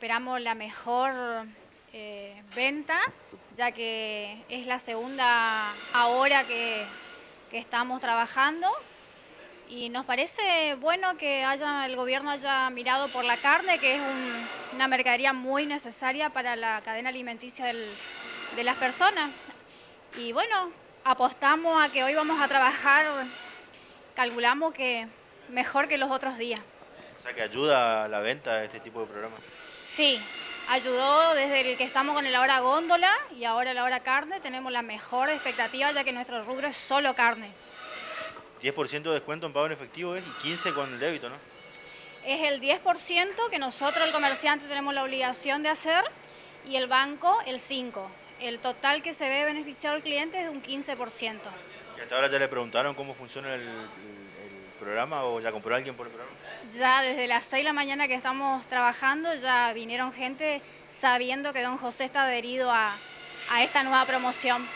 esperamos la mejor eh, venta, ya que es la segunda hora que, que estamos trabajando y nos parece bueno que haya, el gobierno haya mirado por la carne, que es una mercadería muy necesaria para la cadena alimenticia de las personas. Y bueno, apostamos a que hoy vamos a trabajar, calculamos que mejor que los otros días. O sea, que ayuda a la venta este tipo de programas. Sí, ayudó desde el que estamos con el hora góndola y ahora la hora carne, tenemos la mejor expectativa ya que nuestro rubro es solo carne. 10% de descuento en pago en efectivo es y 15% con el débito, ¿no? Es el 10% que nosotros, el comerciante, tenemos la obligación de hacer y el banco el 5%. El total que se ve beneficiado al cliente es de un 15%. ¿Y hasta ahora ya le preguntaron cómo funciona el, programa o ya compró alguien por el programa? Ya desde las 6 de la mañana que estamos trabajando ya vinieron gente sabiendo que don José está adherido a, a esta nueva promoción.